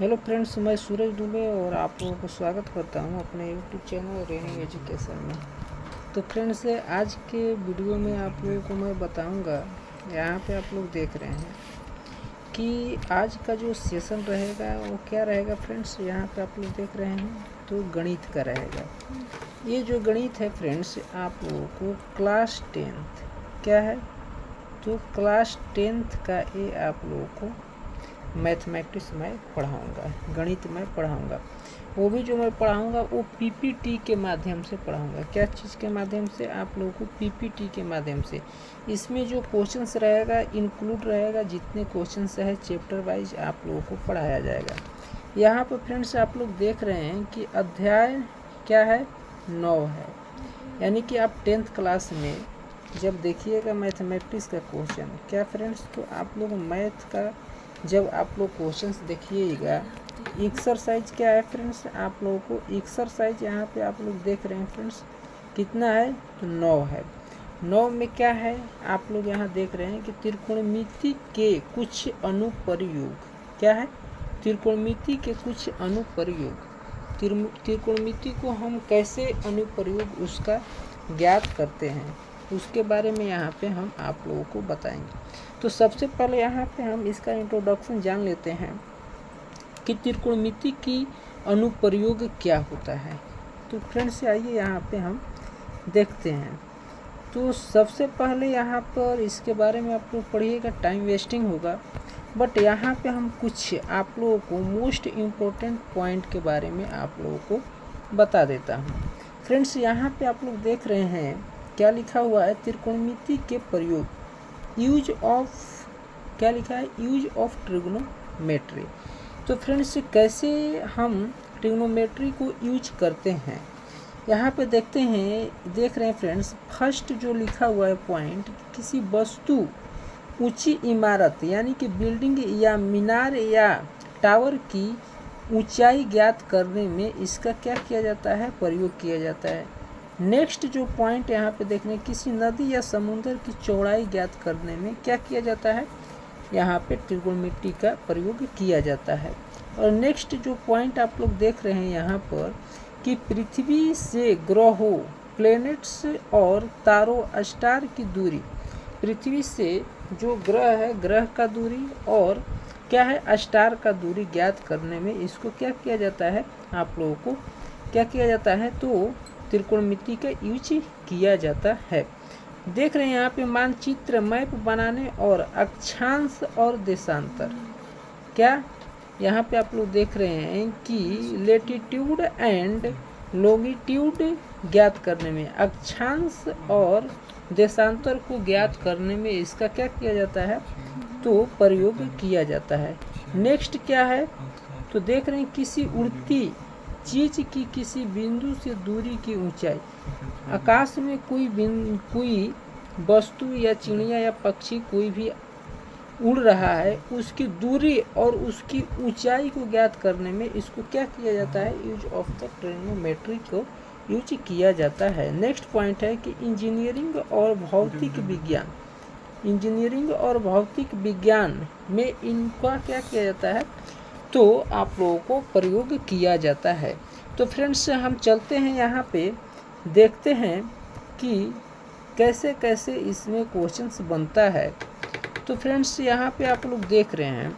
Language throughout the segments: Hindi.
हेलो फ्रेंड्स मैं सूरज दुबे और आप लोगों को स्वागत करता हूँ अपने यूट्यूब चैनल रेनिंग एजुकेशन में। तो फ्रेंड्स आज के वीडियो में आप लोगों को मैं बताऊँगा, यहाँ पे आप लोग देख रहे हैं कि आज का जो सेशन रहेगा, वो क्या रहेगा फ्रेंड्स यहाँ पे आप लोग देख रहे हैं तो गणित का रहेगा। ये जो गणित है फ्रेंड्स आप लोगों को क्लास टेंथ क्या है? तो क्लास टेंथ का ये आप लोगों को मैथमेटिक्स मैं पढ़ाऊँगा, गणित में पढ़ाऊँगा। वो भी जो मैं पढ़ाऊँगा, वो पीपीटी के माध्यम से पढ़ाऊँगा। क्या चीज़ के माध्यम से? आप लोगों को पीपीटी के माध्यम से। इसमें जो क्वेश्चंस रहेगा इंक्लूड रहेगा, जितने क्वेश्चंस है चैप्टर वाइज आप लोगों को पढ़ाया जाएगा। यहाँ पर फ्रेंड्स आप लोग देख रहे हैं कि अध्याय क्या है? नौ है। यानी कि आप टेंथ क्लास में जब देखिएगा मैथमेटिक्स का क्वेश्चन क्या फ्रेंड्स तो आप लोग मैथ का जब आप लोग क्वेश्चन देखिएगा एक्सरसाइज क्या है फ्रेंड्स आप लोगों को एक्सरसाइज यहाँ पे आप लोग देख रहे हैं फ्रेंड्स कितना है? तो नौ है। नौ में क्या है? आप लोग यहाँ देख रहे हैं कि त्रिकोणमिति के कुछ अनुप्रयोग, क्या है? त्रिकोणमिति के कुछ अनुप्रयोग। त्रिकोणमिति को हम कैसे अनुप्रयोग उसका ज्ञात करते हैं? उसके बारे में यहाँ पे हम आप लोगों को बताएँगे। तो सबसे पहले यहाँ पे हम इसका इंट्रोडक्शन जान लेते हैं कि त्रिकोणमिति की अनुप्रयोग क्या होता है। तो फ्रेंड्स आइए यहाँ पे हम देखते हैं। तो सबसे पहले यहाँ पर इसके बारे में आप लोग पढ़िएगा टाइम वेस्टिंग होगा। बट यहाँ पे हम कुछ आप लोगों को मोस्ट इम्पोर्टेंट पॉइंट के बारे में आप लोगों को बता देता हूँ। फ्रेंड्स यहाँ पे आप लोग देख रहे हैं क्या लिखा हुआ है? त्रिकोणमिति के प्रयोग। यूज़ ऑफ़ क्या लिखा है? यूज़ ऑफ़ ट्रिग्नोमेट्री तो फ्रेंड्स कैसे हम ट्रिग्नोमेट्री को यूज़ करते हैं? यहाँ पे देखते हैं, देख रहे हैं फ्रेंड्स फ़र्स्ट जो लिखा हुआ है पॉइंट किसी वस्तु, ऊँची इमारत, यानी कि बिल्डिंग या मीनार या टावर की ऊंचाई ज्ञात करने में इसका क्या किया जाता है? प्रयोग किया जाता है। नेक्स्ट जो पॉइंट यहाँ पे देखने किसी नदी या समुद्र की चौड़ाई ज्ञात करने में क्या किया जाता है? यहाँ पे त्रिकोणमिति का प्रयोग किया जाता है। और नेक्स्ट जो पॉइंट आप लोग देख रहे हैं यहाँ पर कि पृथ्वी से ग्रहों प्लैनेट्स और तारों, स्टार की दूरी। पृथ्वी से जो ग्रह है, ग्रह का दूरी और क्या है, स्टार का दूरी ज्ञात करने में इसको क्या किया जाता है? आप लोगों को क्या किया जाता है? तो त्रिकोणमिति का यूज़ किया जाता है। देख रहे हैं यहाँ पे मानचित्र मैप बनाने और अक्षांश और देशांतर। क्या यहाँ पे आप लोग देख रहे हैं कि लेटीट्यूड एंड लोगिट्यूड ज्ञात करने में, अक्षांश और देशांतर को ज्ञात करने में इसका क्या किया जाता है? तो प्रयोग किया जाता है। नेक्स्ट क्या है? तो देख रहे हैं किसी उड़ती चीज़ की किसी बिंदु से दूरी की ऊंचाई। आकाश में कोई कोई वस्तु या चिड़िया या पक्षी कोई भी उड़ रहा है उसकी दूरी और उसकी ऊंचाई को ज्ञात करने में इसको क्या किया जाता है? यूज़ ऑफ़ द ट्रेनोमेट्री को यूज़ किया जाता है। नेक्स्ट पॉइंट है कि इंजीनियरिंग और भौतिक विज्ञान। इंजीनियरिंग और भौतिक विज्ञान में इनका क्या किया जाता है? तो आप लोगों को प्रयोग किया जाता है। तो फ्रेंड्स हम चलते हैं यहाँ पे। देखते हैं कि कैसे कैसे इसमें क्वेश्चंस बनता है। तो फ्रेंड्स यहाँ पे आप लोग देख रहे हैं।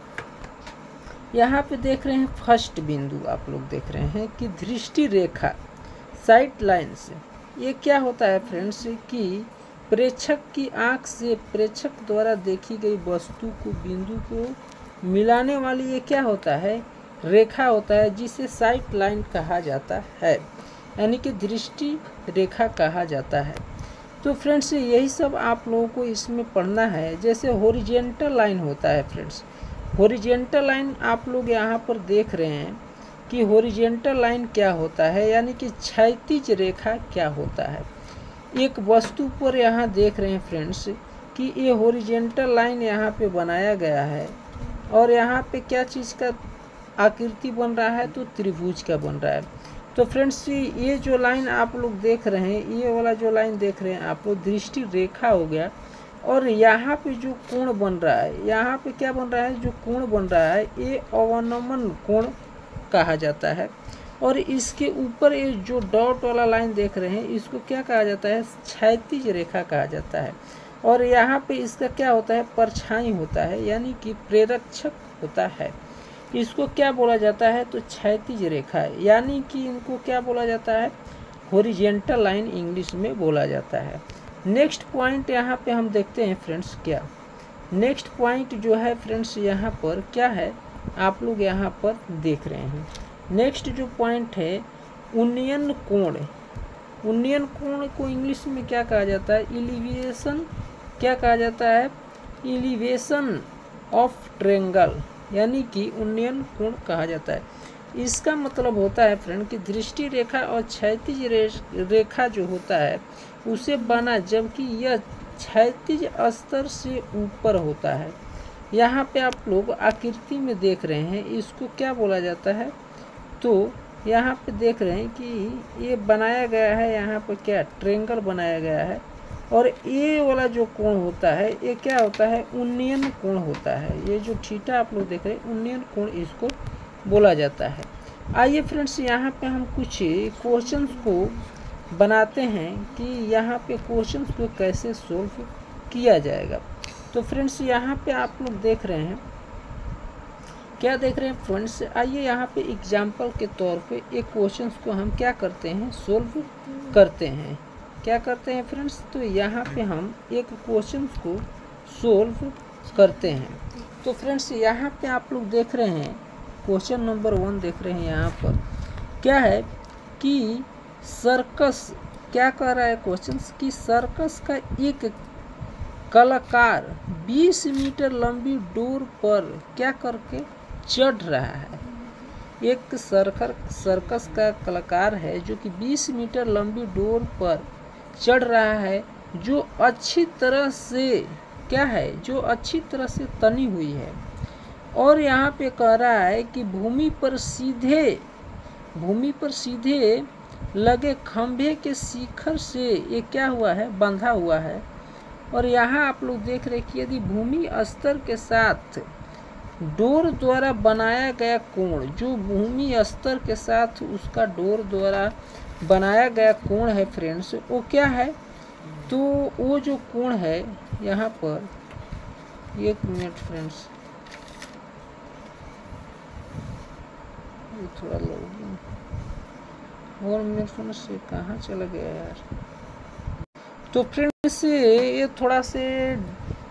यहाँ पे देख रहे हैं फ़र्स्ट बिंदु। आप लोग देख रहे हैं कि दृष्टि रेखा साइड लाइन्स ये क्या होता है फ्रेंड्स कि प्रेक्षक की आँख से प्रेक्षक द्वारा देखी गई वस्तु को, बिंदु को मिलाने वाली ये क्या होता है? रेखा होता है जिसे साइट लाइन कहा जाता है। यानी कि दृष्टि रेखा कहा जाता है। तो फ्रेंड्स यही सब आप लोगों को इसमें पढ़ना है। जैसे होरिजेंटल लाइन होता है फ्रेंड्स होरिजेंटल लाइन आप लोग यहाँ पर देख रहे हैं कि होरिजेंटल लाइन क्या होता है? यानी कि क्षैतिज रेखा क्या होता है? एक वस्तु पर यहाँ देख रहे हैं फ्रेंड्स कि ये होरिजेंटल लाइन यहाँ पे बनाया गया है। और यहाँ पे क्या चीज़ का आकृति बन रहा है? तो त्रिभुज का बन रहा है। तो फ्रेंड्स ये जो लाइन आप लोग देख रहे हैं, ये वाला जो लाइन देख रहे हैं, आप लोग दृष्टि रेखा हो गया। और यहाँ पे जो कोण बन रहा है, यहाँ पे क्या बन रहा है? जो कोण बन रहा है, ये अवनमन कोण कहा जाता है। और इसके ऊपर ये जो डॉट वाला लाइन देख रहे हैं, इसको क्या कहा जाता है? क्षैतिज रेखा कहा जाता है। और यहाँ पे इसका क्या होता है? परछाई होता है, यानी कि प्रेरक्षक होता है। इसको क्या बोला जाता है? तो क्षैतिज रेखा यानी कि इनको क्या बोला जाता है? होरिजेंटल लाइन इंग्लिश में बोला जाता है। नेक्स्ट पॉइंट यहाँ पे हम देखते हैं फ्रेंड्स क्या। नेक्स्ट पॉइंट जो है फ्रेंड्स यहाँ पर क्या है? आप लोग यहाँ पर देख रहे हैं। नेक्स्ट जो पॉइंट है उन्नयन कोण। उन्नयन कोण को इंग्लिश में क्या कहा जाता है? इलिवेशन क्या कहा जाता है? इलिवेशन ऑफ़ ट्रेंगल यानी कि उन्नयन कोण कहा जाता है। इसका मतलब होता है फ्रेंड कि दृष्टि रेखा और क्षैतिज रेखा जो होता है, उसे बना जबकि यह क्षैतिज स्तर से ऊपर होता है। यहाँ पे आप लोग आकृति में देख रहे हैं, इसको क्या बोला जाता है? तो यहाँ पे देख रहे हैं कि ये बनाया गया है, यहाँ पर क्या? ट्रेंगल बनाया गया है। और ये वाला जो कोण होता है, ये क्या होता है? उन्नयन कोण होता है। ये जो ठीठा आप लोग देख रहे हैं, उन्नयन कोण इसको बोला जाता है। आइए फ्रेंड्स, यहाँ पे हम कुछ क्वेश्चंस को बनाते हैं कि यहाँ पे क्वेश्चंस को कैसे सोल्व किया जाएगा। तो फ्रेंड्स, यहाँ पे आप लोग देख रहे हैं। क्या देख रहे हैं फ्रेंड्स? आइए यहाँ पे एग्ज़ाम्पल के तौर पे एक क्वेश्चंस को हम क्या करते हैं? सोल्व करते हैं। क्या करते हैं फ्रेंड्स तो यहाँ पे हम एक क्वेश्चन को सोल्व करते हैं। तो फ्रेंड्स यहाँ पे आप लोग देख रहे हैं क्वेश्चन नंबर वन देख रहे हैं यहाँ पर। क्या है कि सर्कस क्या कह रहा है क्वेश्चन कि सर्कस का एक कलाकार 20 मीटर लंबी डोर पर क्या करके चढ़ रहा है? एक सर्कर सर्कस का कलाकार है जो कि 20 मीटर लंबी डोर पर चढ़ रहा है, जो अच्छी तरह से, क्या है, जो अच्छी तरह से तनी हुई है। और यहाँ पे कह रहा है कि भूमि पर सीधे, भूमि पर सीधे लगे खंभे के शिखर से ये क्या हुआ है, बंधा हुआ है। और यहाँ आप लोग देख रहे कि यदि भूमि स्तर के साथ डोर द्वारा बनाया गया कोण, जो भूमि स्तर के साथ उसका डोर द्वारा बनाया गया कोण है फ्रेंड्स वो क्या है? तो वो जो कोण है, यहाँ पर, एक मिनट फ्रेंड्स थोड़ा लोग और मिनट से कहाँ चला गया यार? तो फ्रेंड्स ये थोड़ा से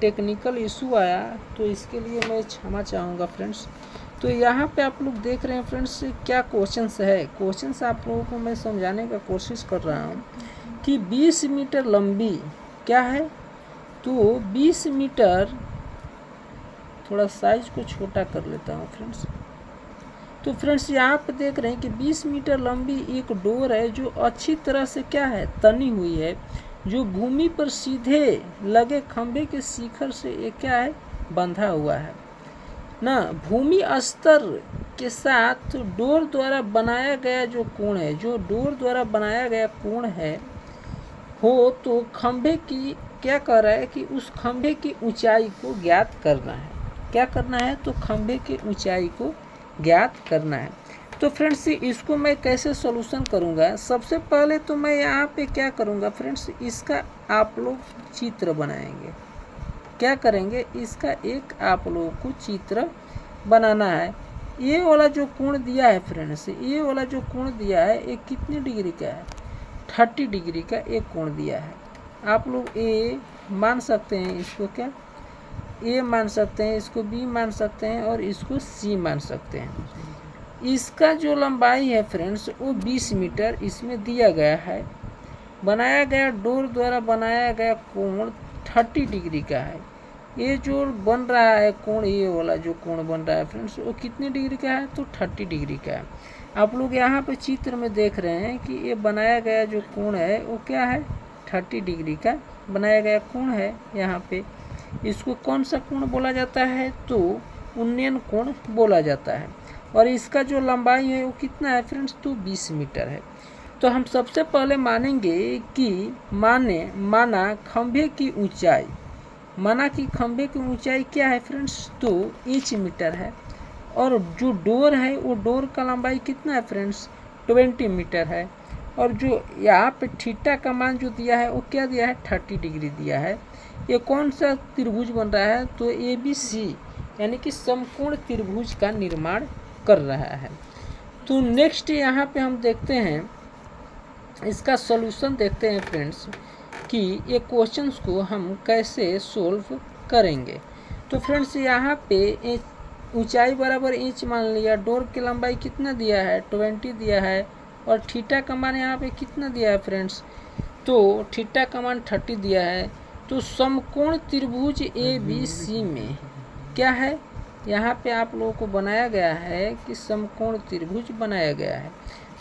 टेक्निकल इशू आया तो इसके लिए मैं क्षमा चाहूँगा फ्रेंड्स तो यहाँ पे आप लोग देख रहे हैं फ्रेंड्स, क्या क्वेश्चंस है? क्वेश्चंस आप लोगों को मैं समझाने का कोशिश कर रहा हूँ कि 20 मीटर लंबी क्या है? तो 20 मीटर थोड़ा साइज़ को छोटा कर लेता हूँ फ्रेंड्स। तो फ्रेंड्स, यहाँ पे देख रहे हैं कि 20 मीटर लंबी एक डोर है जो अच्छी तरह से क्या है? तनी हुई है, जो भूमि पर सीधे लगे खंभे के शिखर से ये क्या है? बंधा हुआ है। ना, भूमि स्तर के साथ डोर द्वारा बनाया गया जो कोण है, जो डोर द्वारा बनाया गया कोण है, हो तो खंभे की, क्या कर रहा है कि उस खंभे की ऊंचाई को ज्ञात करना है। क्या करना है? तो खंभे की ऊंचाई को ज्ञात करना है। तो फ्रेंड्स, इसको मैं कैसे सोल्यूशन करूँगा? सबसे पहले तो मैं यहाँ पे क्या करूँगा? फ्रेंड्स, इसका आप लोग चित्र बनाएँगे। क्या करेंगे? इसका एक आप लोगों को चित्र बनाना है। ये वाला जो कोण दिया है फ्रेंड्स ये वाला जो कोण दिया है, ये कितनी डिग्री का है? थर्टी डिग्री का एक कोण दिया है। आप लोग ए मान सकते हैं इसको क्या? ए मान सकते हैं, इसको बी मान सकते हैं और इसको सी मान सकते हैं। इसका जो लंबाई है फ्रेंड्स वो 20 मीटर इसमें दिया गया है। बनाया गया डोर द्वारा बनाया गया कोण 30 डिग्री का है। ये जो बन रहा है कोण, ये वाला जो कोण बन रहा है फ्रेंड्स, वो कितनी डिग्री का है? तो 30 डिग्री का है। आप लोग यहाँ पे चित्र में देख रहे हैं कि ये बनाया गया जो कोण है, वो क्या है? 30 डिग्री का बनाया गया कोण है यहाँ पे। इसको कौन सा कोण बोला जाता है? तो उन्नयन कोण बोला जाता है। और इसका जो लंबाई है, वो कितना है फ्रेंड्स? तो 20 मीटर है। तो हम सबसे पहले मानेंगे कि माने, माना खंभे की ऊंचाई। माना कि खंभे की ऊंचाई क्या है फ्रेंड्स तो इंच मीटर है। और जो डोर है, वो डोर का लंबाई कितना है फ्रेंड्स ट्वेंटी मीटर है। और जो यहाँ पे थीटा का मान जो दिया है, वो क्या दिया है? थर्टी डिग्री दिया है। ये कौन सा त्रिभुज बन रहा है? तो ए बी सी यानी कि समकोण त्रिभुज का निर्माण कर रहा है। तो नेक्स्ट यहाँ पे हम देखते हैं इसका सोल्यूशन देखते हैं फ्रेंड्स कि ये क्वेश्चंस को हम कैसे सोल्व करेंगे। तो फ्रेंड्स यहाँ पे ऊंचाई बराबर इंच मान लिया डोर की लंबाई कितना दिया है? ट्वेंटी दिया है और थीटा का मान यहाँ पे कितना दिया है फ्रेंड्स तो थीटा का मान थर्टी दिया है। तो समकोण त्रिभुज ए बी सी में क्या है? यहाँ पे आप लोगों को बनाया गया है कि समकोण त्रिभुज बनाया गया है।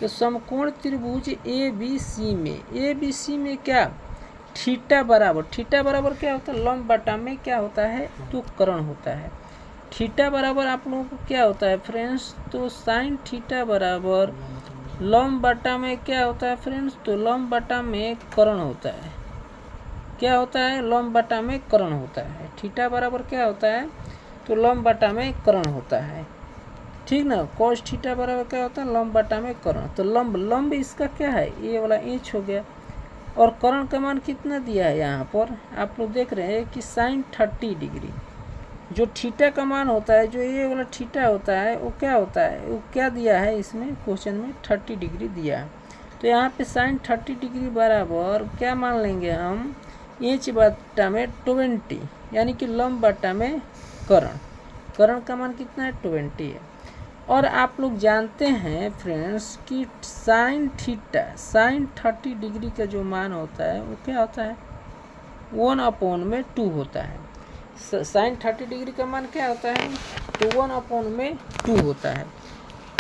तो समकोण त्रिभुज ए बी सी में। ए बी सी में क्या? ठीटा बराबर। ठीटा बराबर क्या होता है? लंब बटा में क्या होता है? तो करण होता है। थीटा बराबर आप लोगों को क्या होता है फ्रेंड्स? तो साइन थीटा बराबर लंब बटा में क्या होता है फ्रेंड्स? तो लंब बटा में करण होता है। क्या होता है? लंब बटा में करण होता है। थीटा बराबर क्या होता है? तो लंब बटा में करण होता है। ठीक ना? कॉस थीटा बराबर क्या होता है? लंब बटा में करण। तो लंब लंब इसका क्या है? ये वाला इंच हो गया। और करण का मान कितना दिया है यहाँ पर? आप लोग देख रहे हैं कि साइन थर्टी डिग्री जो थीटा का मान होता है, जो ये वाला थीटा होता है, वो क्या होता है? वो क्या दिया है इसमें? क्वेश्चन में थर्टी डिग्री दिया है। तो यहाँ पे साइन थर्टी डिग्री बराबर क्या मान लेंगे हम? इंच बट्टा में ट्वेंटी यानी कि लंब बट्टा में करण। करण का मान कितना है? ट्वेंटी है। और आप लोग जानते हैं फ्रेंड्स कि sine theta sine thirty degree का जो मान होता है, वो क्या होता है? वन अपॉन में टू होता है। साइन थर्टी डिग्री का मान क्या होता है? तो वन अपॉन में टू होता है।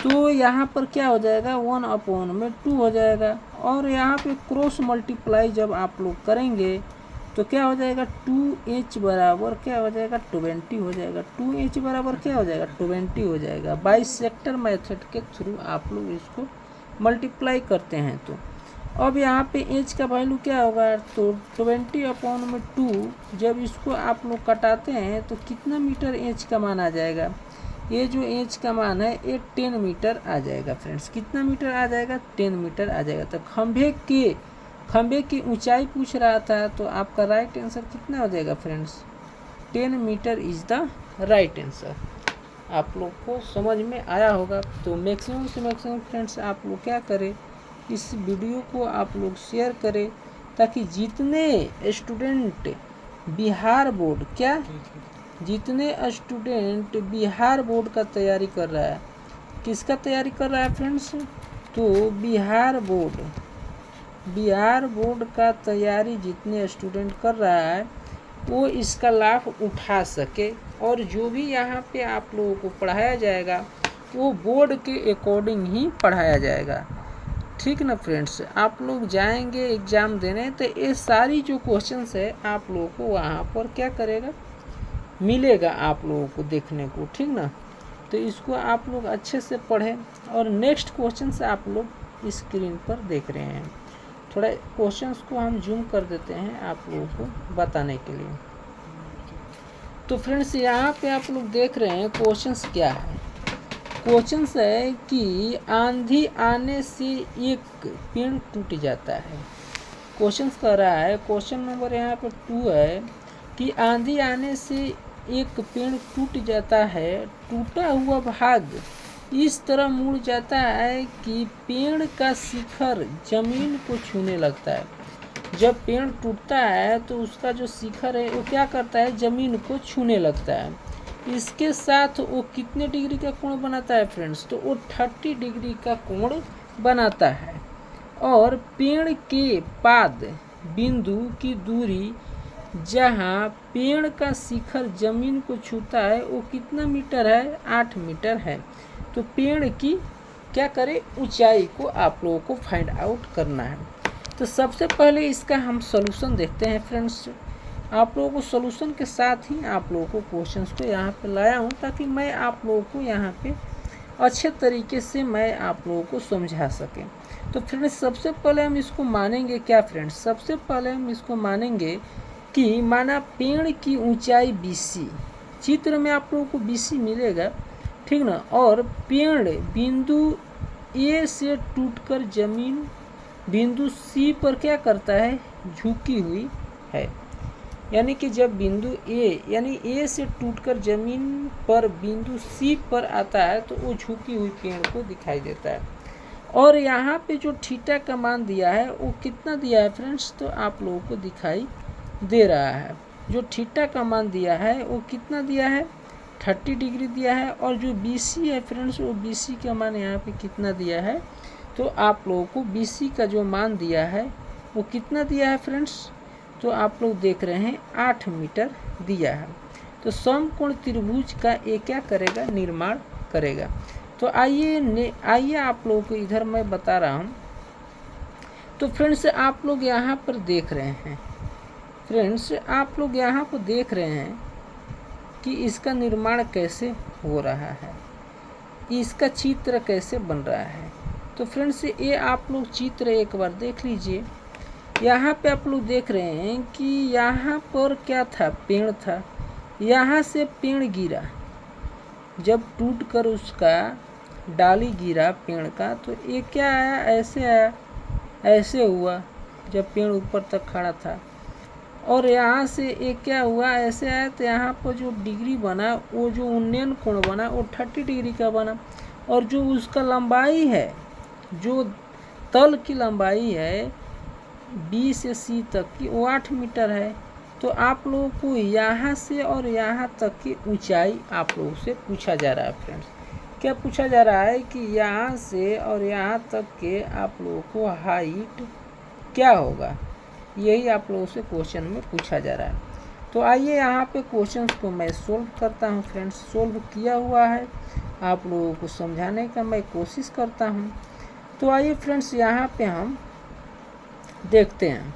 तो यहाँ पर क्या हो जाएगा? वन अपॉन में टू हो जाएगा। और यहाँ पे क्रॉस मल्टीप्लाई जब आप लोग करेंगे तो क्या हो जाएगा? टू एच बराबर क्या हो जाएगा? ट्वेंटी हो जाएगा। टू एच बराबर क्या हो जाएगा? ट्वेंटी हो जाएगा। बाई सेक्टर मैथड के थ्रू आप लोग इसको मल्टीप्लाई करते हैं तो। अब यहाँ पे एच का वैल्यू क्या होगा? तो ट्वेंटी अपॉन में टू, जब इसको आप लोग कटाते हैं तो कितना मीटर एच का मान आ जाएगा? ये जो एच का मान है, ये टेन मीटर आ जाएगा फ्रेंड्स। कितना मीटर आ जाएगा? टेन मीटर आ जाएगा। तो खंभे के खंबे की ऊंचाई पूछ रहा था तो आपका राइट आंसर कितना हो जाएगा friends ten meter is the right answer आप लोग को समझ में आया होगा। तो मैक्सिमम से मैक्सिमम फ्रेंड्स आप लोग क्या करें? इस वीडियो को आप लोग शेयर करें ताकि जितने स्टूडेंट बिहार बोर्ड क्या? जितने स्टूडेंट बिहार बोर्ड का तैयारी कर रहा है। किसका तैयारी कर रहा है फ्रेंड्स तो बिहार बोर्ड बिहार बोर्ड का तैयारी जितने स्टूडेंट कर रहा है, वो इसका लाभ उठा सके। और जो भी यहाँ पे आप लोगों को पढ़ाया जाएगा, वो बोर्ड के अकॉर्डिंग ही पढ़ाया जाएगा। ठीक ना फ्रेंड्स? आप लोग जाएँगे, एग्ज़ाम देने तो ये सारी जो क्वेश्चंस है, आप लोगों को वहाँ पर क्या करेगा? मिलेगा आप लोगों को देखने को। ठीक ना? तो इसको आप लोग अच्छे से पढ़ें। और नेक्स्ट क्वेश्चन आप लोग स्क्रीन पर देख रहे हैं। थोड़ा क्वेश्चंस को हम जूम कर देते हैं आप लोगों को बताने के लिए। तो फ्रेंड्स यहाँ पे आप लोग देख रहे हैं क्वेश्चंस क्या है। क्वेश्चंस है कि आंधी आने से एक पेड़ टूट जाता है। क्वेश्चंस कर रहा है क्वेश्चन नंबर यहाँ पे टू है कि आंधी आने से एक पेड़ टूट जाता है, टूटा हुआ भाग इस तरह मुड़ जाता है कि पेड़ का शिखर ज़मीन को छूने लगता है। जब पेड़ टूटता है तो उसका जो शिखर है, वो क्या करता है? ज़मीन को छूने लगता है। इसके साथ वो कितने डिग्री का कोण बनाता है फ्रेंड्स तो वो थर्टी डिग्री का कोण बनाता है। और पेड़ के पाद, बिंदु की दूरी, जहाँ पेड़ का शिखर ज़मीन को छूता है, वो कितना मीटर है? आठ मीटर है। तो पेड़ की क्या करें? ऊंचाई को आप लोगों को फाइंड आउट करना है। तो सबसे पहले इसका हम सोल्यूशन देखते हैं फ्रेंड्स आप लोगों को सोल्यूशन के साथ ही आप लोगों को क्वेश्चन को यहाँ पे लाया हूँ ताकि मैं आप लोगों को यहाँ पे अच्छे तरीके से मैं आप लोगों को समझा सकें। तो फ्रेंड्स सबसे पहले हम इसको मानेंगे क्या फ्रेंड्स सबसे पहले हम इसको मानेंगे कि माना पेड़ की ऊंचाई बीसी चित्र में आप लोगों को बीसी मिलेगा। ठीक ना? और पेड़ बिंदु ए से टूटकर ज़मीन, बिंदु सी पर क्या करता है? झुकी हुई है। यानी कि जब बिंदु ए, यानी ए से टूटकर ज़मीन पर बिंदु सी पर आता है तो वो झुकी हुई पेड़ को दिखाई देता है। और यहाँ पे जो थीटा का मान दिया है, वो कितना दिया है फ्रेंड्स? तो आप लोगों को दिखाई दे रहा है। जो थीटा का मान दिया है, वो कितना दिया है? थर्टी डिग्री दिया है और जो बी सी है फ्रेंड्स वो बी सी का मान यहाँ पे कितना दिया है? तो आप लोगों को बी सी का जो मान दिया है, वो कितना दिया है फ्रेंड्स तो आप लोग देख रहे हैं आठ मीटर दिया है। तो समकोण त्रिभुज का ये क्या करेगा? निर्माण करेगा। तो आइए आइए आप लोगों को इधर मैं बता रहा हूँ। तो फ्रेंड्स आप लोग यहाँ पर देख रहे हैं। फ्रेंड्स आप लोग यहाँ पर देख रहे हैं कि इसका निर्माण कैसे हो रहा है? इसका चित्र कैसे बन रहा है? तो फ्रेंड्स ये आप लोग चित्र एक बार देख लीजिए। यहाँ पे आप लोग देख रहे हैं कि यहाँ पर क्या था? पेड़ था। यहाँ से पेड़ गिरा। जब टूट कर उसका डाली गिरा पेड़ का तो ये क्या आया? ऐसे आया। ऐसे हुआ जब पेड़ ऊपर तक खड़ा था। और यहाँ से एक क्या हुआ, ऐसे आया तो यहाँ पर जो डिग्री बना, वो जो उन्नयन कोण बना, वो थर्टी डिग्री का बना। और जो उसका लंबाई है, जो तल की लंबाई है बी से सी तक की, वो आठ मीटर है। तो आप लोगों को यहाँ से और यहाँ तक की ऊंचाई आप लोगों से पूछा जा रहा है फ्रेंड्स क्या पूछा जा रहा है कि यहाँ से और यहाँ तक के आप लोगों को हाइट क्या होगा? यही आप लोगों से क्वेश्चन में पूछा जा रहा है। तो आइए यहाँ पे क्वेश्चंस को मैं सोल्व करता हूँ फ्रेंड्स सोल्व किया हुआ है। आप लोगों को समझाने का मैं कोशिश करता हूँ। तो आइए फ्रेंड्स यहाँ पे हम देखते हैं।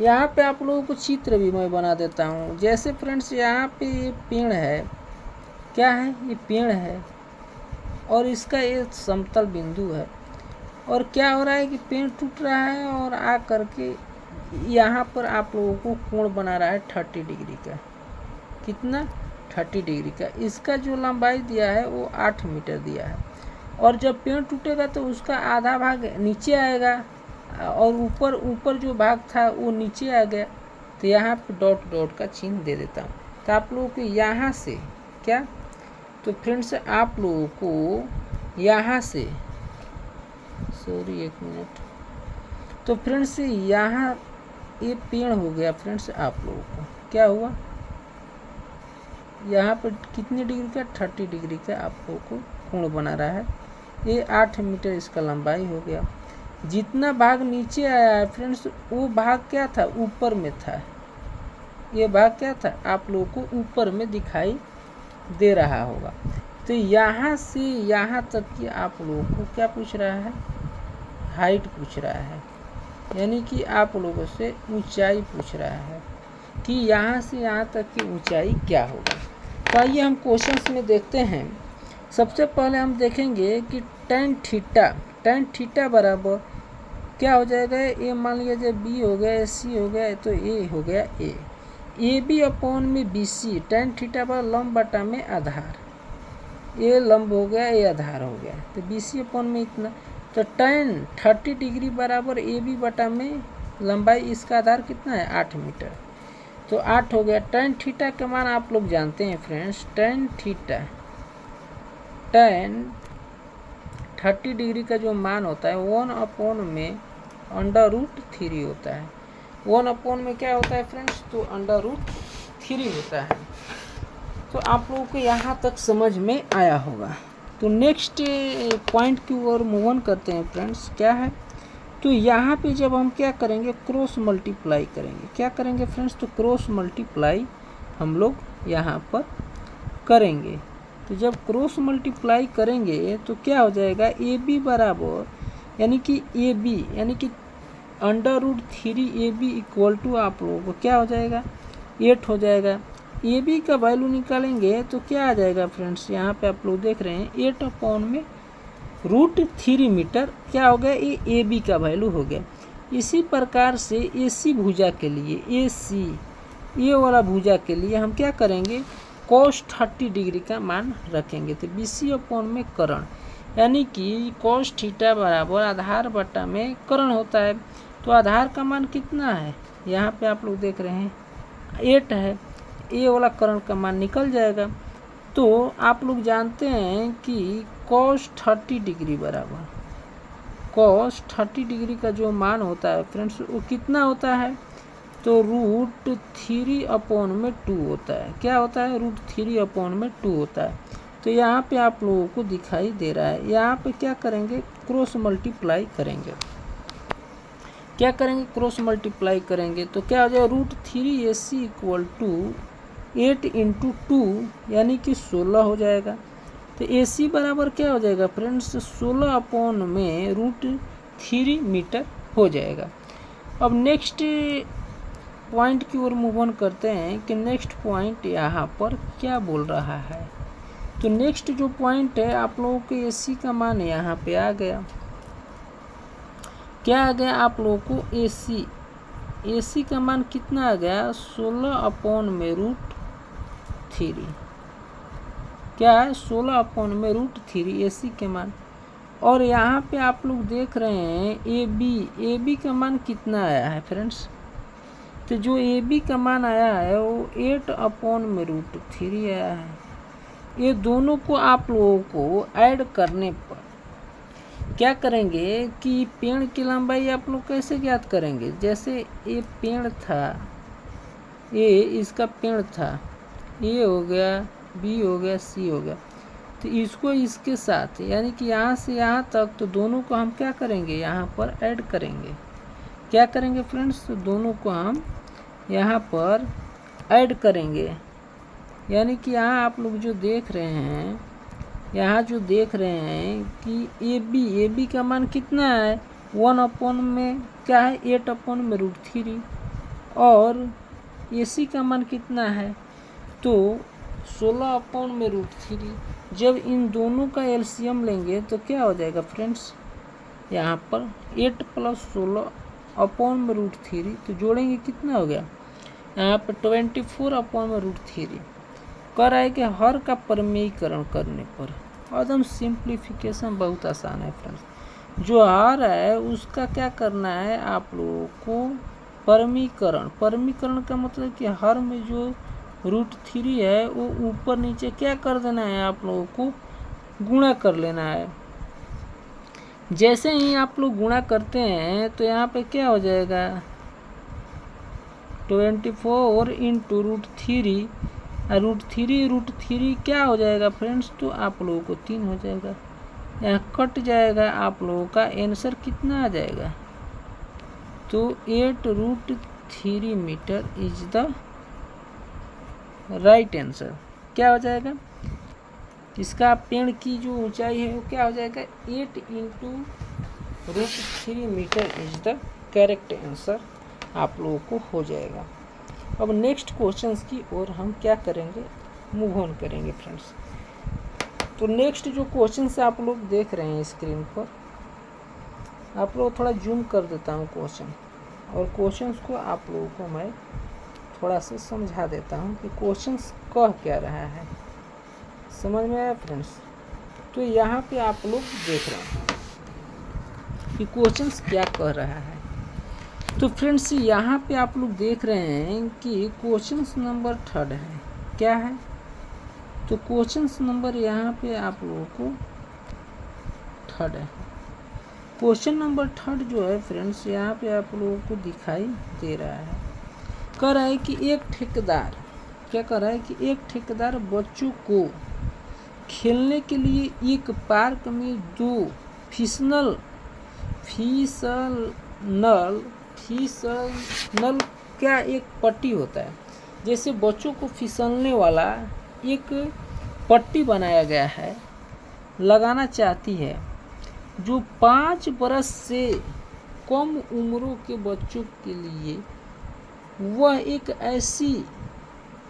यहाँ पे आप लोगों को चित्र भी मैं बना देता हूँ। जैसे फ्रेंड्स यहाँ पे ये पेड़ है। क्या है? ये पेड़ है। और इसका ये समतल बिंदु है। और क्या हो रहा है कि पेड़ टूट रहा है और आ करके यहाँ पर आप लोगों को कोण बना रहा है थर्टी डिग्री का। कितना? थर्टी डिग्री का। इसका जो लंबाई दिया है, वो आठ मीटर दिया है। और जब पेड़ टूटेगा तो उसका आधा भाग नीचे आएगा, और ऊपर ऊपर जो भाग था, वो नीचे आ गया। तो यहाँ पर डॉट डॉट का चिन्ह दे देता हूँ। तो आप लोगों को यहाँ से, क्या? तो फ्रेंड्स, आप लोगों को यहाँ से, सॉरी, एक मिनट। तो फ्रेंड्स, यहाँ ये पेड़ हो गया फ्रेंड्स आप लोगों को। क्या हुआ? यहाँ पर कितनी डिग्री का? थर्टी डिग्री का आप लोगों को कोण बना रहा है। ये आठ मीटर इसका लंबाई हो गया। जितना भाग नीचे आया है फ्रेंड्स, वो भाग क्या था? ऊपर में था। ये भाग क्या था? आप लोगों को ऊपर में दिखाई दे रहा होगा। तो यहाँ से यहाँ तक कि आप लोगों को क्या पूछ रहा है? हाइट पूछ रहा है। यानी कि आप लोगों से ऊंचाई पूछ रहा है कि यहाँ से यहाँ तक की ऊंचाई क्या होगा? तो आइए हम क्वेश्चंस में देखते हैं। सबसे पहले हम देखेंगे कि टेन थीटा टेन थीटा बराबर क्या हो जाएगा? ए मान लिया जाए बी हो गया सी हो गया तो ए हो गया ए ए बी अपॉन में बी सी टेन थीटा पर लंब बटा में आधार। ए लंब हो गया ए आधार हो गया। तो बी सी अपॉन में इतना। तो टेन थर्टी डिग्री बराबर ए बी बटा में लंबाई इसका आधार कितना है? आठ मीटर। तो आठ हो गया। टेन थीटा का मान आप लोग जानते हैं friends tan theta tan thirty degree का जो मान होता है वन अपॉन में अंडर रूट थ्री होता है। वन अपॉन में क्या होता है फ्रेंड्स तो अंडर रूट थ्री होता है। तो आप लोगों को यहाँ तक समझ में आया होगा। तो नेक्स्ट पॉइंट की ओर मूव ऑन करते हैं फ्रेंड्स क्या है? तो यहाँ पे जब हम क्या करेंगे? क्रॉस मल्टीप्लाई करेंगे। क्या करेंगे फ्रेंड्स तो क्रॉस मल्टीप्लाई हम लोग यहाँ पर करेंगे। तो जब क्रॉस मल्टीप्लाई करेंगे तो क्या हो जाएगा? ए बी बराबर, यानी कि ए बी यानी कि under root three A B equal to आप लोगों को क्या हो जाएगा? एट हो जाएगा। ए बी का वैल्यू निकालेंगे तो क्या आ जाएगा फ्रेंड्स यहाँ पे आप लोग देख रहे हैं एट अपॉन में रूट थ्री मीटर क्या हो गया? ये ए बी का वैल्यू हो गया। इसी प्रकार से ए सी भुजा के लिए ए सी ये वाला भुजा के लिए हम क्या करेंगे? कॉस थर्टी डिग्री का मान रखेंगे। तो बी सी अपॉन में करण, यानी कि कॉस थीटा बराबर आधार बटा में करण होता है। तो आधार का मान कितना है? यहाँ पे आप लोग देख रहे हैं एट है। ए वाला करंट का मान निकल जाएगा। तो आप लोग जानते हैं कि कॉस थर्टी डिग्री बराबर। कॉस थर्टी डिग्री का जो मान होता है फ्रेंड्स वो कितना होता है? तो रूट थ्री अपॉन में टू होता है। क्या होता है? रूट थ्री अपॉन में टू होता है। तो यहाँ पे आप लोगों को दिखाई दे रहा है। यहाँ पे क्या करेंगे? क्रॉस मल्टीप्लाई करेंगे। क्या करेंगे? क्रॉस मल्टीप्लाई करेंगे। तो क्या हो जाएगा? Root three A C equal to eight into two यानी कि सोलह हो जाएगा। तो ए सी बराबर क्या हो जाएगा फ्रेंड्स? सोलह अपॉन में रूट थ्री मीटर हो जाएगा। अब नेक्स्ट पॉइंट की ओर मूव ऑन करते हैं कि नेक्स्ट पॉइंट यहाँ पर क्या बोल रहा है? तो नेक्स्ट जो पॉइंट है, आप लोगों के एसी का मान यहाँ पे आ गया। क्या आ गया? आप लोगों को ए सी ए सी का मान कितना आ गया? सोलह अपॉन में रूट थ्री क्या है? सोलह अपॉन में रूट थ्री ए सी के मान। और यहाँ पे आप लोग देख रहे हैं ए बी ए बी का मान कितना आया है फ्रेंड्स तो जो ए बी का मान आया है, वो एट अपॉन में रूट थ्री आया है। ये दोनों को आप लोगों को ऐड करने पर क्या करेंगे कि पेड़ की लंबाई आप लोग कैसे ज्ञात करेंगे? जैसे ये पेड़ था, ये इसका पेड़ था ये हो गया बी हो गया सी हो गया। तो इसको इसके साथ, यानी कि यहाँ से यहाँ तक तो दोनों को हम क्या करेंगे? यहाँ पर ऐड करेंगे। क्या करेंगे फ्रेंड्स तो दोनों को हम यहाँ पर ऐड करेंगे। यानी कि यहाँ आप लोग जो देख रहे हैं, यहाँ जो देख रहे हैं कि ए बी ए बी का मान कितना है? वन अपॉन में क्या है? एट अपॉन में रूट थ्री और ए सी का मान कितना है? तो सोलह अपॉन में रूट थ्री जब इन दोनों का एलसीएम लेंगे तो क्या हो जाएगा फ्रेंड्स यहाँ पर एट प्लस सोलह अपॉन में रूट थ्री तो जोड़ेंगे कितना हो गया? यहाँ पर ट्वेंटी फोर अपॉन में रूट थ्री कर आए कि हर का परमीकरण करने पर। एकदम सिंप्लीफिकेशन बहुत आसान है फ्रेंड्स जो हर है, उसका क्या करना है? आप लोगों को परमीकरण परमीकरण का मतलब कि हर में जो रूट थ्री है, वो ऊपर नीचे क्या कर देना है आप लोगों को? गुणा कर लेना है। जैसे ही आप लोग गुणा करते हैं तो यहाँ पे क्या हो जाएगा? Twenty four into root three root three root three क्या हो जाएगा फ्रेंड्स तो आप लोगों को तीन हो जाएगा। यहाँ कट जाएगा, आप लोगों का आंसर कितना आ जाएगा? तो eight root three meter is the right answer. क्या हो जाएगा? इसका पेड़ की जो ऊंचाई है, वो क्या हो जाएगा? Eight into root three meter is the correct answer आप लोगों को हो जाएगा। अब नेक्स्ट क्वेश्चन की ओर हम क्या करेंगे? मूव ऑन करेंगे फ्रेंड्स तो नेक्स्ट जो क्वेश्चन आप लोग देख रहे हैं स्क्रीन पर, आप लोग थोड़ा जूम कर देता हूँ क्वेश्चन और क्वेश्चंस को आप लोगों को मैं थोड़ा सा समझा देता हूँ कि क्वेश्चन कह क्या रहा है। समझ में आया फ्रेंड्स तो यहाँ पे आप लोग देख रहे हैं कि क्वेश्चन क्या कह रहा है। तो फ्रेंड्स यहाँ पे आप लोग देख रहे हैं कि क्वेश्चन नंबर थर्ड है। क्या है? तो क्वेश्चन नंबर यहाँ पे आप लोगों को थर्ड है। क्वेश्चन नंबर थर्ड जो है फ्रेंड्स यहाँ पे आप लोगों को दिखाई दे रहा है। कह रहा है कि एक ठेकेदार, क्या कह रहा है कि एक ठेकेदार बच्चों को खेलने के लिए एक पार्क में दो फिसनल फिसल नल फिसल नल क्या एक पट्टी होता है, जैसे बच्चों को फिसलने वाला एक पट्टी बनाया गया है, लगाना चाहती है, जो पाँच बरस से कम उम्रों के बच्चों के लिए वह एक ऐसी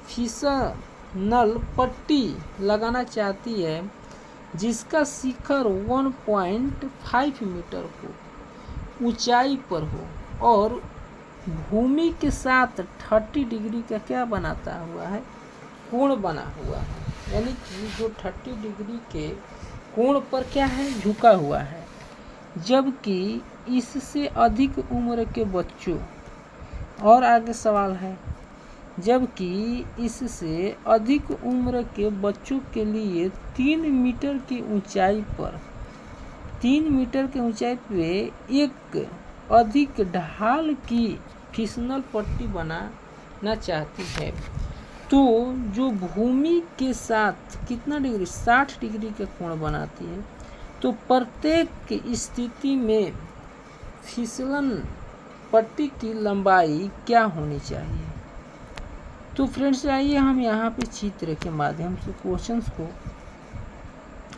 फिसनल पट्टी लगाना चाहती है, जिसका शिखर 1.5 मीटर हो, ऊंचाई पर हो और भूमि के साथ थर्टी डिग्री का क्या बनाता हुआ है? कोण बना हुआ है। यानी कि जो थर्टी डिग्री के कोण पर क्या है? झुका हुआ है। जबकि इससे अधिक उम्र के बच्चों और आगे सवाल है, जबकि इससे अधिक उम्र के बच्चों के लिए तीन मीटर की ऊंचाई पर, तीन मीटर की ऊंचाई पे एक अधिक ढाल की फिसनल पट्टी बनाना चाहती है। तो जो भूमि के साथ कितना डिग्री, साठ डिग्री का कोण बनाती है तो प्रत्येक स्थिति में फिसलन पट्टी की लंबाई क्या होनी चाहिए? तो फ्रेंड्स आइए हम यहाँ पे चित्र के माध्यम से क्वेश्चंस को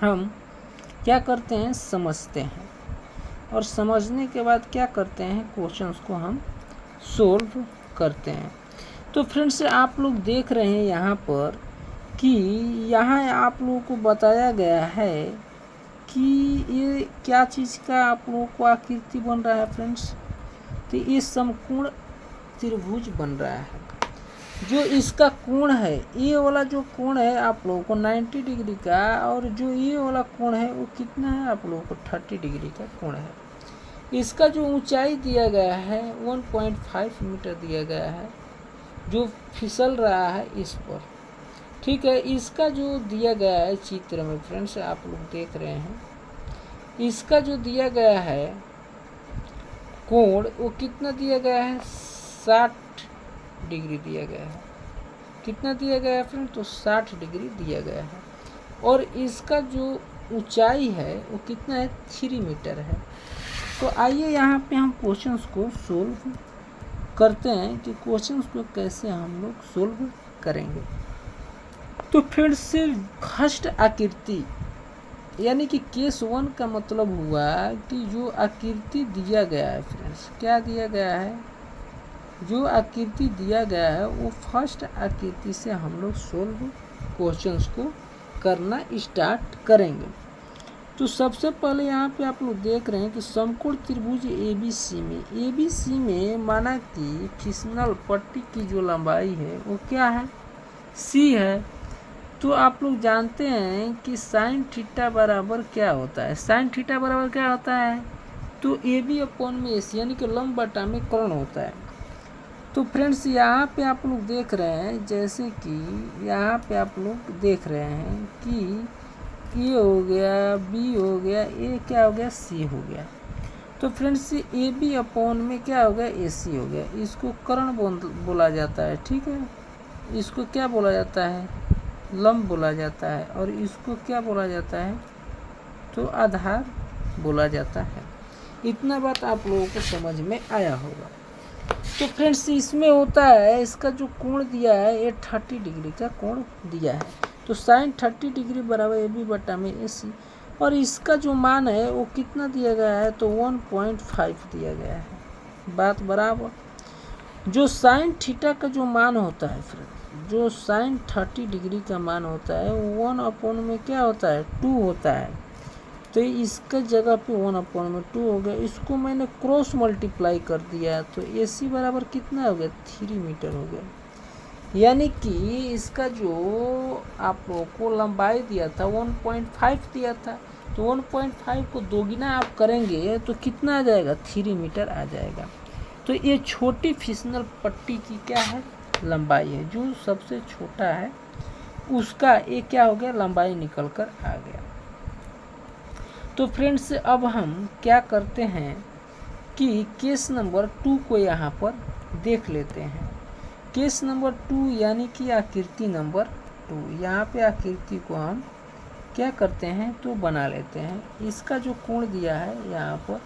हम क्या करते हैं, समझते हैं। और समझने के बाद क्या करते हैं क्वेश्चंस को हम सोल्व करते हैं। तो फ्रेंड्स आप लोग देख रहे हैं यहाँ पर कि यहाँ आप लोगों को बताया गया है कि ये क्या चीज़ का आप लोगों को आकृति बन रहा है फ्रेंड्स तो ये समकोण त्रिभुज बन रहा है। जो इसका कोण है, ये वाला जो कोण है आप लोगों को 90 डिग्री का और जो ये वाला कोण है, वो कितना है आप लोगों को? 30 डिग्री का कोण है। इसका जो ऊंचाई दिया गया है 1.5 मीटर दिया गया है, जो फिसल रहा है इस पर। ठीक है, इसका जो दिया गया है चित्र में फ्रेंड्स आप लोग देख रहे हैं। इसका जो दिया गया है कोण, वो कितना दिया गया है? साठ डिग्री दिया गया है। कितना दिया गया है फ्रेंड? तो साठ डिग्री दिया गया है। और इसका जो ऊंचाई है, वो कितना है? थ्री मीटर है। तो आइए यहाँ पे हम क्वेश्चंस को सोल्व करते हैं कि क्वेश्चंस को कैसे हम लोग सोल्व करेंगे। तो फिर से फ़र्स्ट आकृति यानी कि केस वन का मतलब हुआ कि जो आकृति दिया गया है फ्रेंड्स क्या दिया गया है? जो आकृति दिया गया है, वो फ़र्स्ट आकृति से हम लोग सोल्व क्वेश्चंस को करना स्टार्ट करेंगे। तो सबसे पहले यहाँ पे आप लोग देख रहे हैं कि समकोण त्रिभुज ए बी सी में ए बी सी में माना कि फिसनल पट्टी की जो लंबाई है, वो क्या है? सी है। तो आप लोग जानते हैं कि साइन थीटा बराबर क्या होता है? साइन थीटा बराबर क्या होता है? तो ए बी अपॉन में ए सी यानी कि लंब बटा में कर्ण होता है। तो फ्रेंड्स यहाँ पे आप लोग देख रहे हैं, जैसे कि यहाँ पे आप लोग देख रहे हैं कि ए हो गया बी हो गया ए क्या हो गया? सी हो गया। तो फ्रेंड्स ए बी अपॉन में क्या हो गया? ए सी हो गया। इसको कर्ण बोला जाता है, ठीक है? इसको क्या बोला जाता है? लंब बोला जाता है और इसको क्या बोला जाता है? तो आधार बोला जाता है। इतना बात आप लोगों को समझ में आया होगा। तो फ्रेंड्स, इसमें होता है, इसका जो कोण दिया है, ये थर्टी डिग्री का कोण दिया है। तो साइन थर्टी डिग्री बराबर ए बी बटा में ए सी। और इसका जो मान है, वो कितना दिया गया है? तो वन पॉइंट फाइव दिया गया है। बात बराबर। जो साइन थीटा का जो मान होता है फ्रेंड जो साइन थर्टी डिग्री का मान होता है, वन अपॉन में क्या होता है? टू होता है। तो इसका जगह पे वन अपॉन में टू हो गया। इसको मैंने क्रॉस मल्टीप्लाई कर दिया तो ए सी बराबर कितना हो गया? थ्री मीटर हो गया। यानी कि इसका जो आप को लंबाई दिया था, वन पॉइंट फाइव दिया था तो वन पॉइंट फाइव को दोगुना आप करेंगे तो कितना आ जाएगा? थ्री मीटर आ जाएगा। तो ये छोटी फिसनल पट्टी की क्या है? लंबाई है। जो सबसे छोटा है, उसका ये क्या हो गया? लंबाई निकल कर आ गया। तो फ्रेंड्स, अब हम क्या करते हैं कि केस नंबर टू को यहाँ पर देख लेते हैं। केस नंबर टू यानी कि आकृति नंबर टू। यहाँ पे आकृति को हम क्या करते हैं? तो बना लेते हैं। इसका जो कोण दिया है यहाँ पर,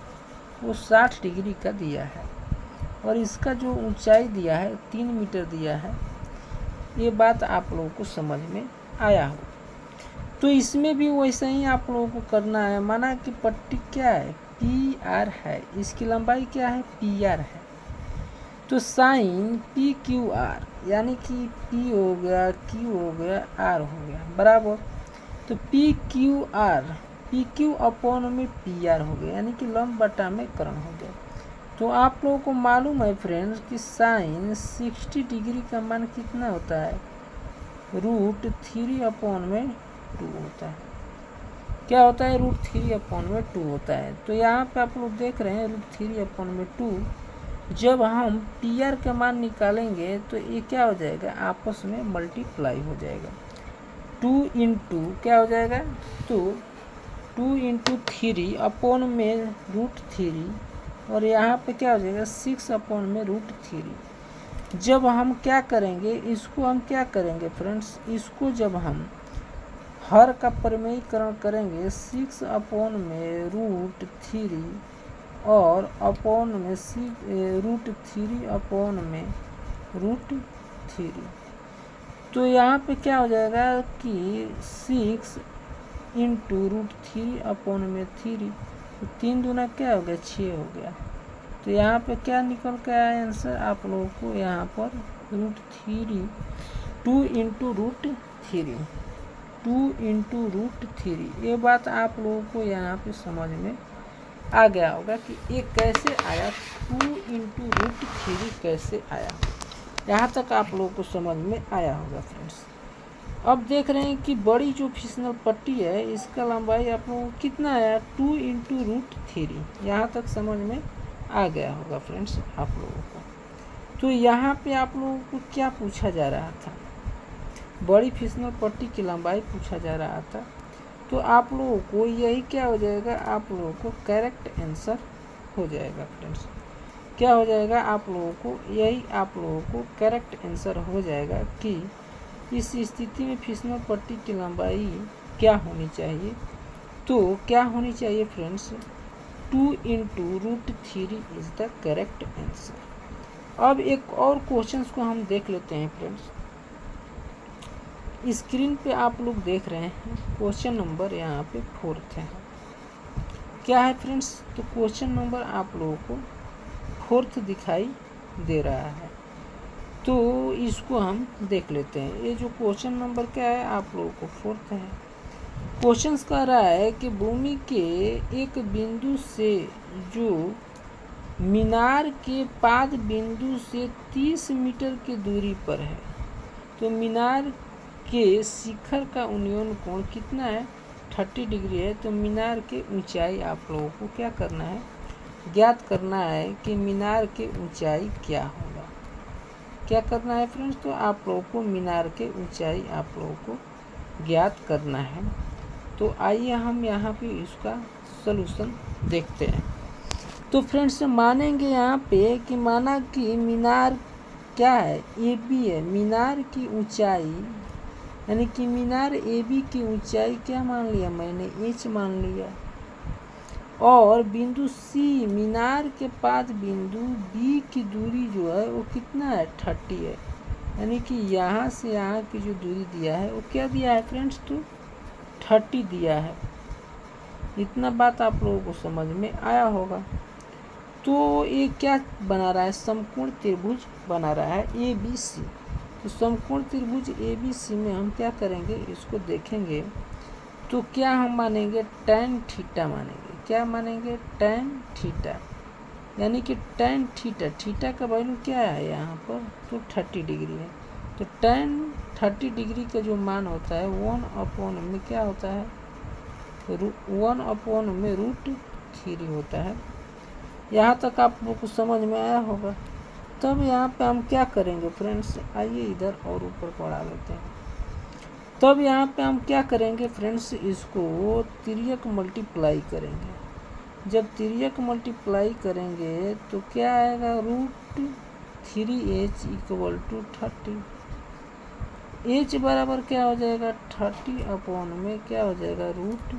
वो साठ डिग्री का दिया है। और इसका जो ऊंचाई दिया है, तीन मीटर दिया है, ये बात आप लोगों को समझ में आया हो। तो इसमें भी वैसा ही आप लोगों को करना है। माना कि पट्टी क्या है? पी आर है। इसकी लंबाई क्या है? पी आर है। तो साइन पी क्यू आर यानी कि पी हो गया क्यू हो गया आर हो गया, बराबर। तो P Q R P Q upon में पी आर हो गया, यानी कि लंब बटा में करण हो गया। तो आप लोगों को मालूम है फ्रेंड्स कि साइन 60 डिग्री का मान कितना होता है? रूट थ्री अपॉन में टू होता है। क्या होता है? रूट थ्री अपॉन में टू होता है। तो यहाँ पे आप लोग देख रहे हैं रूट थ्री अपॉन में टू जब हम टी आर का मान निकालेंगे तो ये क्या हो जाएगा? आपस में मल्टीप्लाई हो जाएगा। टू इंटू क्या हो जाएगा? तो टू इंटू थ्री अपॉन में रूट थ्री और यहाँ पे क्या हो जाएगा सिक्स अपॉन में रूट थ्री जब हम क्या करेंगे, इसको हम क्या करेंगे फ्रेंड्स इसको जब हम हर का परिमयीकरण करेंगे सिक्स अपॉन में रूट थ्री और अपॉन में सी रूट थ्री अपॉन में रूट थ्री तो यहाँ पे क्या हो जाएगा कि six into root three upon में थ्री तो तीन दूना क्या हो गया? छः हो गया। तो यहाँ पे क्या निकल के आया आंसर आप लोगों को यहाँ पर root three two into root three two into root three ये बात आप लोगों को यहाँ पे समझ में आ गया होगा कि ये कैसे आया टू इंटू रूट थ्री कैसे आया। यहाँ तक आप लोगों को समझ में आया होगा फ्रेंड्स अब देख रहे हैं कि बड़ी जो फिसनल पट्टी है, इसका लंबाई आप लोगों को कितना आया टू इंटू रूट थ्री यहाँ तक समझ में आ गया होगा फ्रेंड्स आप लोगों को। तो यहाँ पे आप लोगों को क्या पूछा जा रहा था? बड़ी फिसनल पट्टी की लंबाई पूछा जा रहा था। तो आप लोगों को यही क्या हो जाएगा? आप लोगों को करेक्ट आंसर हो जाएगा फ्रेंड्स क्या हो जाएगा? आप लोगों को यही आप लोगों को करेक्ट आंसर हो जाएगा कि इस स्थिति में फिसनल पट्टी की लंबाई क्या होनी चाहिए? तो क्या होनी चाहिए friends two into root three is the correct answer अब एक और क्वेश्चन को हम देख लेते हैं फ्रेंड्स स्क्रीन पे आप लोग देख रहे हैं क्वेश्चन नंबर यहाँ पे फोर्थ है। क्या है फ्रेंड्स तो क्वेश्चन नंबर आप लोगों को फोर्थ दिखाई दे रहा है। तो इसको हम देख लेते हैं। ये जो क्वेश्चन नंबर क्या है? आप लोगों को फोर्थ है। क्वेश्चन कह रहा है कि भूमि के एक बिंदु से जो मीनार के पाद बिंदु से 30 मीटर की दूरी पर है तो मीनार के शिखर का उन्नयन कोण कितना है? थर्टी डिग्री है। तो मीनार की ऊंचाई आप लोगों को क्या करना है? ज्ञात करना है कि मीनार की ऊंचाई क्या होगा। क्या करना है फ्रेंड्स? तो आप लोगों को मीनार के ऊंचाई आप लोगों को ज्ञात करना है। तो आइए हम यहाँ पे इसका सलूशन देखते हैं। तो फ्रेंड्स, मानेंगे यहाँ पे कि माना कि मीनार क्या है? ए बी है। मीनार की ऊंचाई, यानी कि मीनार ए बी की ऊंचाई क्या मान लिया मैंने? एच मान लिया। और बिंदु सी मीनार के पास बिंदु बी की दूरी जो है वो कितना है? थर्टी है। यानी कि यहाँ से यहाँ की जो दूरी दिया है, वो क्या दिया है फ्रेंड्स तो? थर्टी दिया है। इतना बात आप लोगों को समझ में आया होगा। तो ये क्या बना रहा है? समकोण त्रिभुज बना रहा है ए बी सी तो समकोण त्रिभुज ए बी सी में हम क्या करेंगे? इसको देखेंगे। तो क्या हम मानेंगे टेन थीटा मानेंगे? क्या मानेंगे टेन थीटा यानी कि टेन थीटा थीटा का वैल्यू क्या है यहाँ पर? तो थर्टी डिग्री है। तो टेन थर्टी डिग्री का जो मान होता है वन अपॉन में क्या होता है? वन अपॉन में रूट थ्री होता है। यहाँ तक आप लोग को समझ में आया होगा। तब यहाँ पे हम क्या करेंगे फ्रेंड्स आइए इधर और ऊपर पढ़ा लेते हैं। तब यहाँ पे हम क्या करेंगे फ्रेंड्स, इसको तिरक मल्टीप्लाई करेंगे। जब तिरक मल्टीप्लाई करेंगे तो क्या आएगा? Root three H equal to thirty. H बराबर क्या हो जाएगा? थर्टी अपॉन में क्या हो जाएगा? Root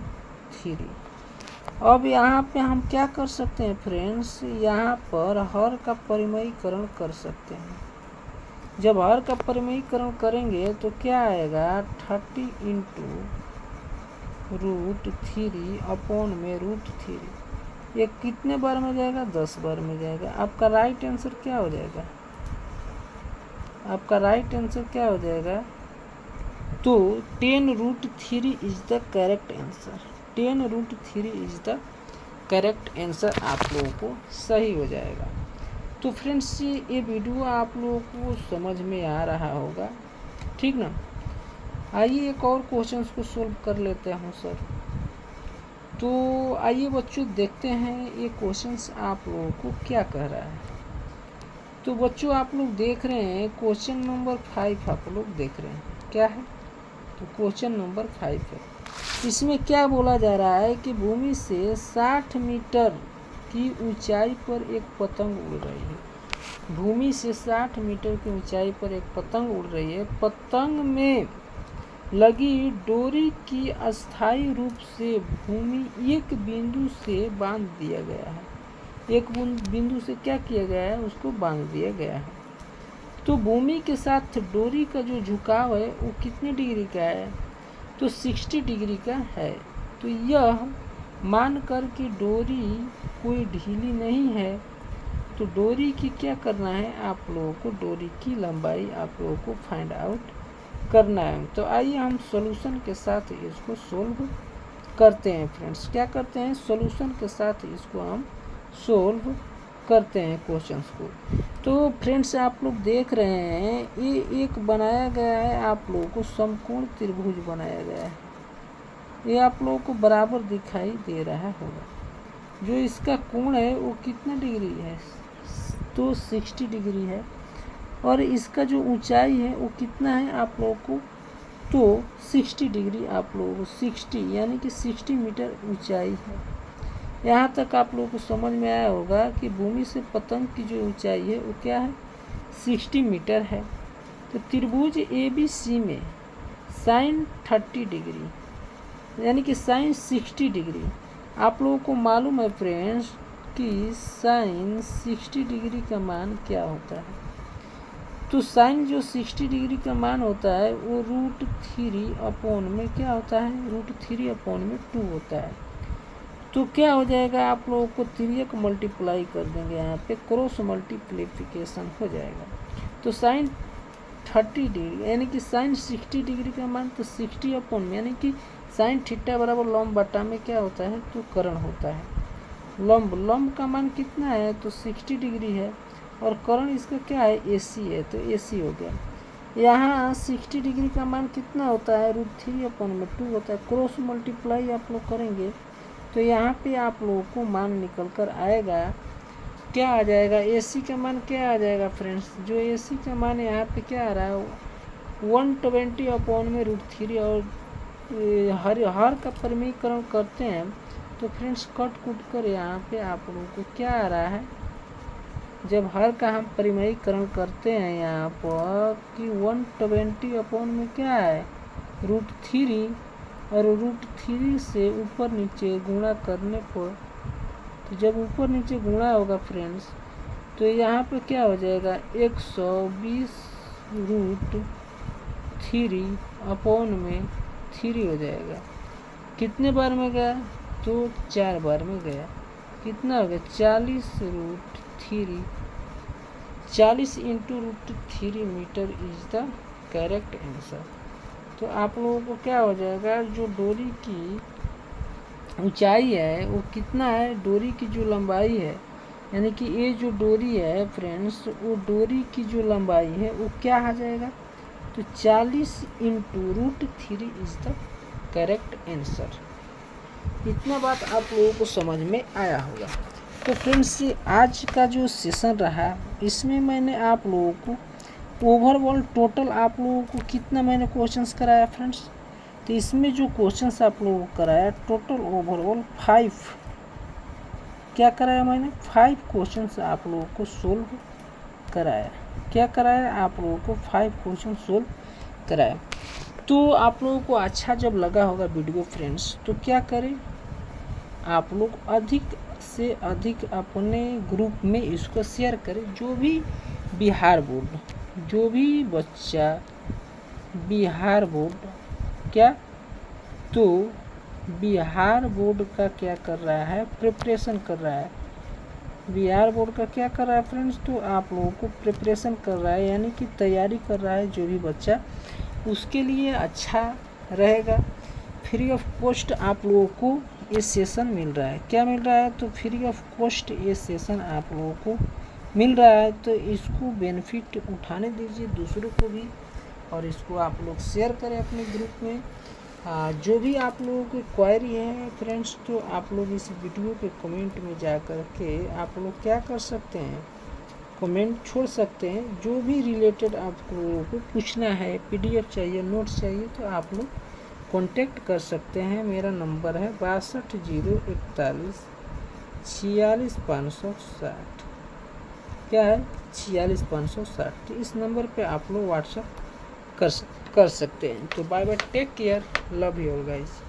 three. अब यहाँ पे हम क्या कर सकते हैं फ्रेंड्स? यहाँ पर हर का परिमयीकरण कर सकते हैं। जब हर का परिमयीकरण करेंगे तो क्या आएगा? Thirty into root three upon में रूट थ्री ये कितने बार में जाएगा? दस बार में जाएगा। आपका राइट आंसर क्या हो जाएगा? आपका राइट आंसर क्या हो जाएगा? तो ten root three is the correct answer ten root three is the correct answer आप लोगों को सही हो जाएगा। तो फ्रेंड्स ये वीडियो आप लोगों को समझ में आ रहा होगा। ठीक ना? आइए एक और क्वेश्चन को सोल्व कर लेते हैं सर। तो आइए बच्चों, देखते हैं ये क्वेश्चंस आप लोगों को क्या कह रहा है। तो बच्चों, आप लोग देख रहे हैं क्वेश्चन नंबर फाइव आप लोग देख रहे हैं। क्या है? तो क्वेश्चन नंबर फाइव है। इसमें क्या बोला जा रहा है कि भूमि से 60 मीटर की ऊंचाई पर एक पतंग उड़ रही है। भूमि से 60 मीटर की ऊंचाई पर एक पतंग उड़ रही है। पतंग में लगी डोरी की अस्थायी रूप से भूमि एक बिंदु से बाँध दिया गया है। एक बिंदु से क्या किया गया है? उसको बाँध दिया गया है। तो भूमि के साथ डोरी का जो झुकाव है, वो कितने डिग्री का है? तो 60 डिग्री का है। तो यह मान कर कि डोरी कोई ढीली नहीं है तो डोरी की क्या करना है? आप लोगों को डोरी की लंबाई आप लोगों को फाइंड आउट करना है। तो आइए हम सॉल्यूशन के साथ इसको सोल्व करते हैं फ्रेंड्स क्या करते हैं? सॉल्यूशन के साथ इसको हम सोल्व करते हैं क्वेश्चंस को। तो फ्रेंड्स आप लोग देख रहे हैं, ये एक बनाया गया है, आप लोगों को समकोण त्रिभुज बनाया गया है। ये आप लोगों को बराबर दिखाई दे रहा होगा। जो इसका कोण है, वो कितना डिग्री है? तो सिक्सटी डिग्री है। और इसका जो ऊंचाई है, वो कितना है आप लोगों को? तो सिक्सटी डिग्री आप लोगों को, सिक्सटी, यानी कि सिक्सटी मीटर ऊंचाई है। यहाँ तक आप लोगों को समझ में आया होगा कि भूमि से पतंग की जो ऊंचाई है, वो क्या है? सिक्सटी मीटर है। तो त्रिभुज ए बी सी में साइन थर्टी डिग्री यानी कि साइन सिक्सटी डिग्री। आप लोगों को मालूम है फ्रेंड्स कि साइन सिक्सटी डिग्री का मान क्या होता है? तो साइन जो सिक्सटी डिग्री का मान होता है, वो रूट थ्री अपॉन में क्या होता है? रूट थ्री अपॉन में टू होता है। तो क्या हो जाएगा? आप लोगों को तिरक मल्टीप्लाई कर देंगे यहाँ पे, क्रॉस मल्टीप्लीफिकेशन हो जाएगा। तो साइन थर्टी डिग्री, यानी कि साइन सिक्सटी डिग्री का मान तो सिक्सटी अपॉन यानी कि साइन थीटा बराबर लम्ब बटा में क्या होता है? तो करण होता है। लम्ब लम्ब का मान कितना है? तो सिक्सटी डिग्री है। और करण इसका क्या है? ए सी है। तो ए सी हो गया। यहाँ सिक्सटी डिग्री का मान कितना होता है? रूट थ्री अपॉन में टू होता है। क्रॉस मल्टीप्लाई आप लोग करेंगे तो यहाँ पे आप लोगों को मान निकल कर आएगा। क्या आ जाएगा? एसी का मान क्या आ जाएगा फ्रेंड्स जो एसी का मान यहाँ पे क्या आ रहा है? वन ट्वेंटी अपॉन में रूट थ्री और हर हर का परिमीकरण करते हैं। तो फ्रेंड्स कट कुट कर यहाँ पे आप लोगों को क्या आ रहा है? जब हर का हम परिमयीकरण करते हैं यहाँ पर कि वन ट्वेंटी अपॉन में क्या है? रूट थ्री और रूट थ्री से ऊपर नीचे गुणा करने पर तो जब ऊपर नीचे गुणा होगा फ्रेंड्स तो यहाँ पे क्या हो जाएगा? एक सौ बीस रूट थ्री अपॉन में थ्री हो जाएगा। कितने बार में गया? तो चार बार में गया। कितना हो गया? चालीस रूट थ्री, चालीस into root three metre is the correct answer. तो आप लोगों को क्या हो जाएगा? जो डोरी की ऊंचाई है, वो कितना है? डोरी की जो लंबाई है, यानी कि ये जो डोरी है फ्रेंड्स वो डोरी की जो लंबाई है, वो क्या आ जाएगा? तो 40 into root three is the correct answer इतना बात आप लोगों को समझ में आया होगा। तो फ्रेंड्स आज का जो सेशन रहा, इसमें मैंने आप लोगों को ओवरऑल टोटल आप लोगों को कितना मैंने क्वेश्चंस कराया फ्रेंड्स तो इसमें जो क्वेश्चंस आप लोगों को कराया टोटल ओवरऑल फाइव क्या कराया मैंने? फाइव क्वेश्चंस आप लोगों को सोल्व कराया। क्या कराया? आप लोगों को फाइव क्वेश्चन सोल्व कराया। तो आप लोगों को अच्छा जब लगा होगा वीडियो फ्रेंड्स तो क्या करें? आप लोग अधिक से अधिक अपने ग्रुप में इसको शेयर करें। जो भी बिहार बोर्ड, जो भी बच्चा बिहार बोर्ड, क्या? तो बिहार बोर्ड का क्या कर रहा है? प्रिपरेशन कर रहा है। बिहार बोर्ड का क्या कर रहा है फ्रेंड्स तो आप लोगों को प्रिपरेशन कर रहा है, यानी कि तैयारी कर रहा है जो भी बच्चा, उसके लिए अच्छा रहेगा। फ्री ऑफ़ कॉस्ट आप लोगों को ये सेशन मिल रहा है। क्या मिल रहा है? तो फ्री ऑफ़ कॉस्ट ये सेशन आप लोगों को मिल रहा है। तो इसको बेनिफिट उठाने दीजिए दूसरों को भी और इसको आप लोग शेयर करें अपने ग्रुप में। जो भी आप लोगों की क्वायरी है फ्रेंड्स तो आप लोग इस वीडियो के कमेंट में जा कर के आप लोग क्या कर सकते हैं? कमेंट छोड़ सकते हैं। जो भी रिलेटेड आप लोगों को पूछना है पीडीएफ चाहिए नोट्स चाहिए तो आप लोग कांटेक्ट कर सकते हैं। मेरा नंबर है बासठ ज़ीरो इकतालीस छियालीस पाँच सौ साठ। क्या है? छियालीस पाँच सौ साठ। इस नंबर पे आप लोग व्हाट्सअप कर कर सकते हैं। तो bye bye take care love you guys